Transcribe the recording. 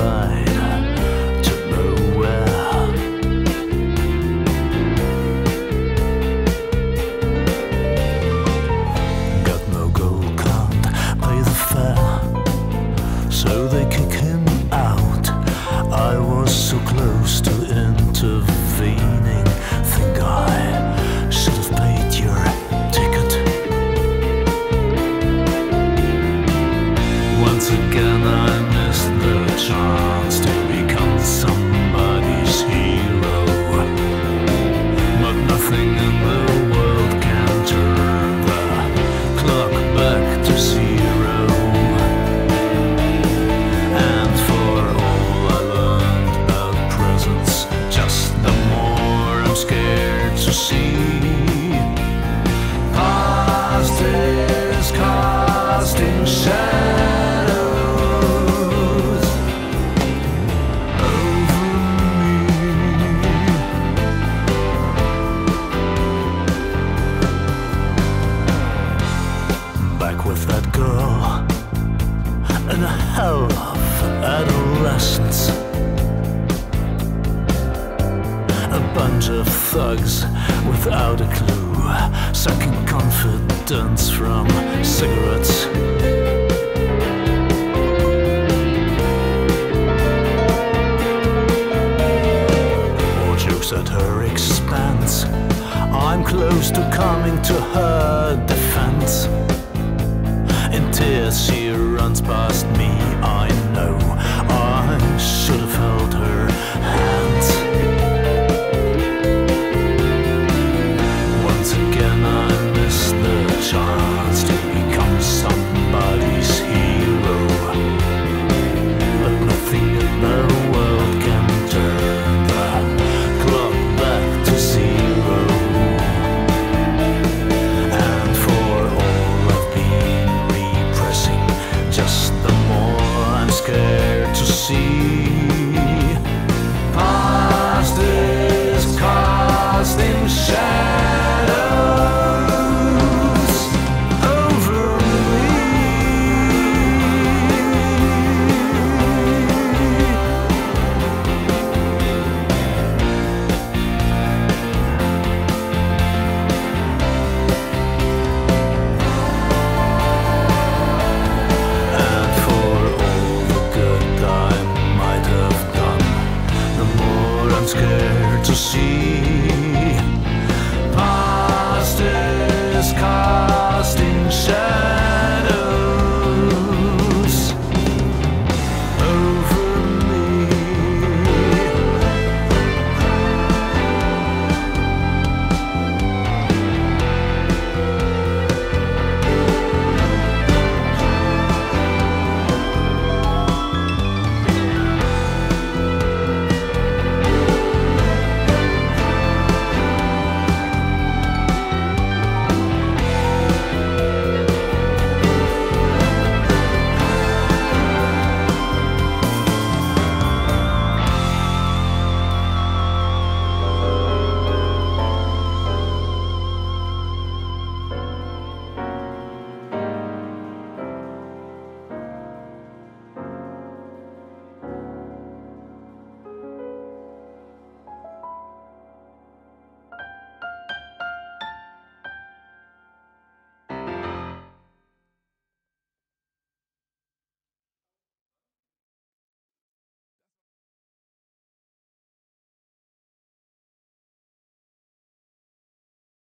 by. in a hell of adolescence. A bunch of thugs without a clue, sucking confidence from cigarettes. More jokes at her expense. I'm close to coming to her defense as she runs past me. sea. Past casting shadows.